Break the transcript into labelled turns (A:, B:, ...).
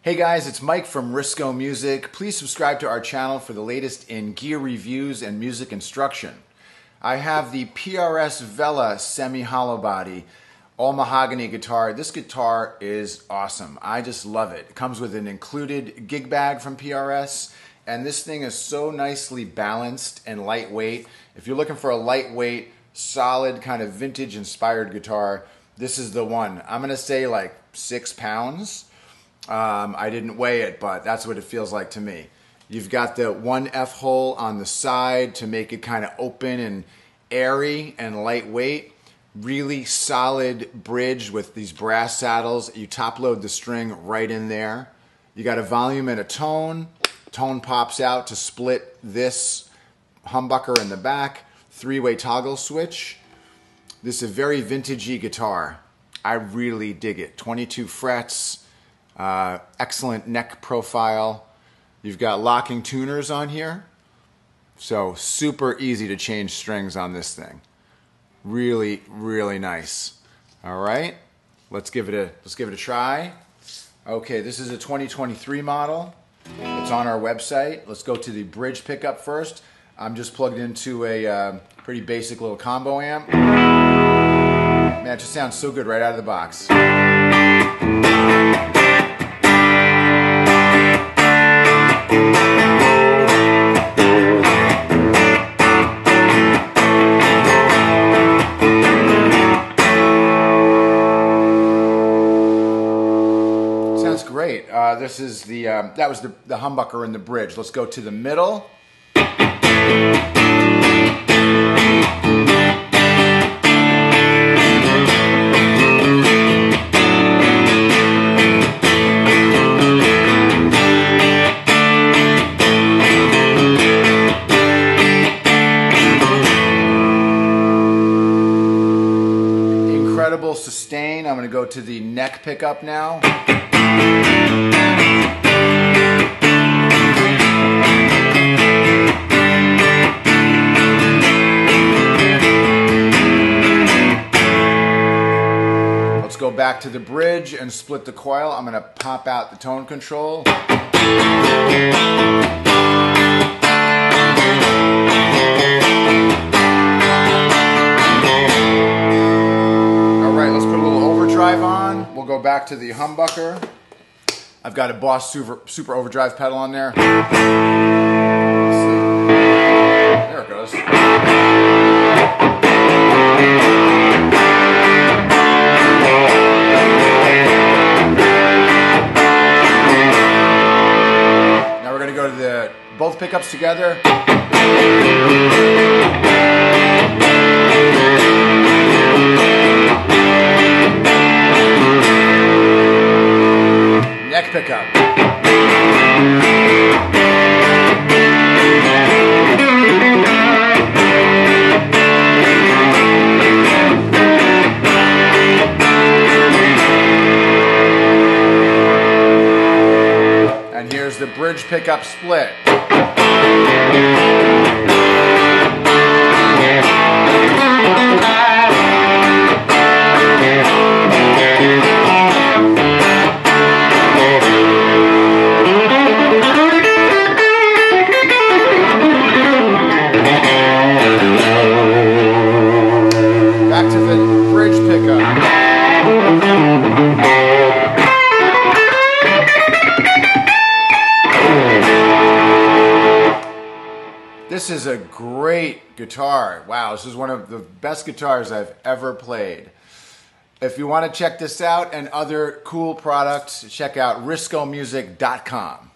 A: Hey guys, it's Mike from Risko Music. Please subscribe to our channel for the latest in gear reviews and music instruction. I have the PRS Vela semi hollow body, all mahogany guitar. This guitar is awesome. I just love it. It comes with an included gig bag from PRS, and this thing is so nicely balanced and lightweight. If you're looking for a lightweight, solid, kind of vintage inspired guitar, this is the one. I'm gonna say like six pounds um, I didn't weigh it, but that's what it feels like to me. You've got the one F hole on the side to make it kind of open and airy and lightweight. Really solid bridge with these brass saddles. You top load the string right in there. You got a volume and a tone. Tone pops out to split this humbucker in the back. Three way toggle switch. This is a very vintagey guitar. I really dig it. 22 frets uh, excellent neck profile. You've got locking tuners on here. So super easy to change strings on this thing. Really, really nice. All right, let's give it a let's give it a try. Okay, this is a 2023 model. It's on our website. Let's go to the bridge pickup first. I'm just plugged into a uh, pretty basic little combo amp. Man, it just sounds so good right out of the box. Great. Uh, this is the, um, that was the, the humbucker in the bridge. Let's go to the middle. Incredible sustain. I'm going to go to the neck pickup now. Let's go back to the bridge and split the coil. I'm gonna pop out the tone control. All right, let's put a little overdrive on. We'll go back to the humbucker. I've got a Boss Super, Super Overdrive pedal on there. There it goes. Now we're going to go to the both pickups together. Pickup. And here's the bridge pickup split. This is a great guitar. Wow, this is one of the best guitars I've ever played. If you want to check this out and other cool products, check out riskomusic.com.